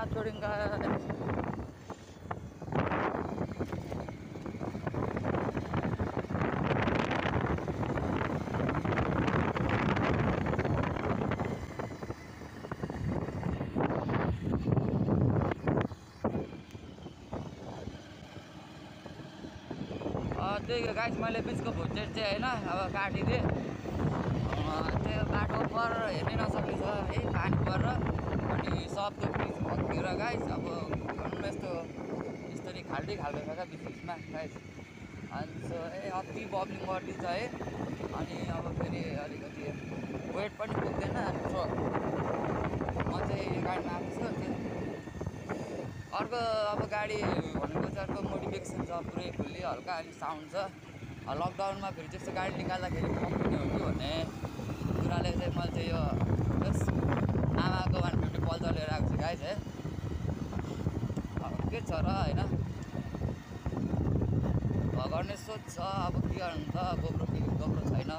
Guys त्यही guys मैले बिचको भुटेट चाहिँ होइन अब काटिदिएँ। त्यो बाटो पर हेर्नै नसक्ने छ है पानी पर। अनि सबको बिच भत्किएर गाइस अब भनौँ यस्तो यस्तरी खाल्टी खाल्टो छ क्या बिच बिचमा गाइस अनि सो ए अति बब्लिङ गरिदिन्छ है। अनि अब फेरि अलिकति वेट पनि पुग्दैन सो म चाहिँ गाडीमा आएको छु त्यो अर्को अब गाडी भनेको चाहिँ अर्को मोटिभेसन छ पुरै फुल्ली हल्का अनि साउन्ड छ। लकडाउनमा फेरि त्यस्तो गाडी निकाल्दाखेरि कम्पनी हो कि भन्ने कुराले चाहिँ मैले चाहिँ यो जस आमाको वान फिफ्टी पल्सर लिएर आएको छु गाइस है के छ र होइन? भगवान्ले सोध्छ अब के गर्नु त? गोब्रो कि गोब्रो छैन।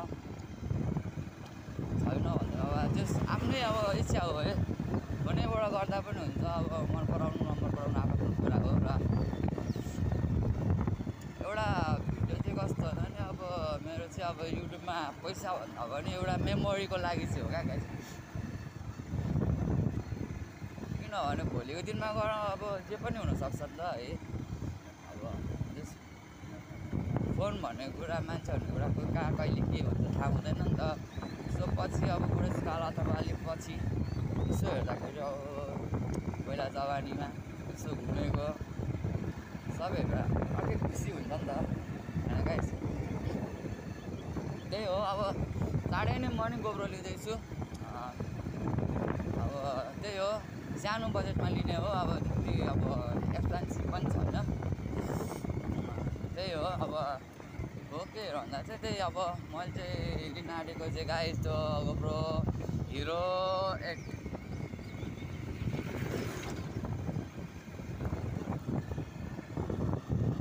छैन भने अब जस आफ्नै अब इच्छा हो है। कुनैबाट गर्दा पनि हुन्छ अब मन पराउनु नमन पराउनु आफ्नो कुरा हो र। एउटा भिडियो चाहिँ कस्तो होला नि अब मेरो चाहिँ अब युट्युबमा पैसा भन्दा पनि एउटा मेमोरीको लागि चाहिँ हो क्या किनभने भोलिको दिनमा गएर अब जे पनि हुनसक्छ नि त है। अब फोन भन्ने कुरा मान्छे भन्ने कुरा कोही कहाँ कहिले के हुन्छ थाहा हुँदैन नि त। यसो पछि अब बुढेसकाल अथवा अलिक पछि यसो हेर्दाखेरि अब पहिला जवानीमा यसो घुमेको सब अर्कै खुसी हुन्छ नि त। गाइस त्यही हो। अब चाँडै नै म नि गोब्रो लिँदैछु। अब त्यही हो। सानो बजेटमा लिने हो अब त्यति अब एक्सपेन्सिभ पनि छैन त्यही हो अब हो के भन्दा चाहिँ त्यही अब मैले चाहिँ लिन आँटेको चाहिँ गाइस त्यो गोब्रो हिरो एट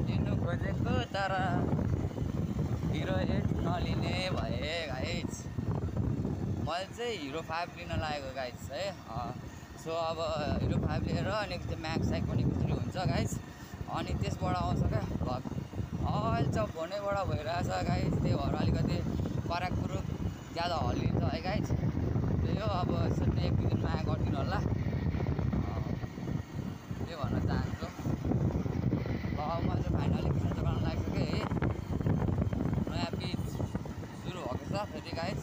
लिनु खोजेको तर हिरो एट नलिने भए गाइस मैले चाहिँ हिरो फाइभ लिन लागेको गाइस है सो अब हिरो फाइभ लिएर अनि त्यो म्याक्स आइकोनिक थ्री हुन्छ गाइस अनि त्यसबाट आउँछ क्या भ्लग अहिले चाहिँ फोनैबाट भइरहेछ गाइस त्यही भएर अलिकति पराक पुरुक ज्यादा हल्लिन्छ है गाइस त्यही हो अब यसरी एक दुई दिनमा आएको गरिदिनु होला। त्यही भन्न चाहन्छु। अब मैले फाइनली खाजा बनाउनु लागिसकेँ है। नयाँ पिच सुरु भएको छ फेरि गाइस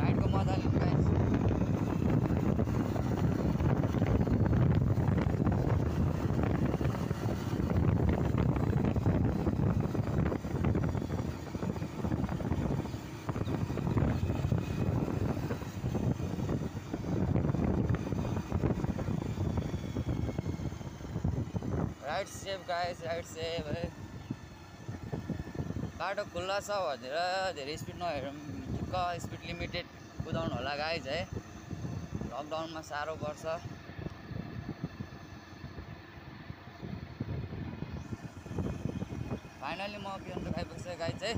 राइडको मजा लिनु guys ride safe guys ride safe है। बाटो खुल्ला छ भनेर धेरै स्पिड नहेरौँ ठिक्क स्पिड लिमिटेड कुदाउनु होला गाइज है। लकडाउनमा साह्रो पर्छ। फाइनली म बिहान आइपुग्छ गाइज है।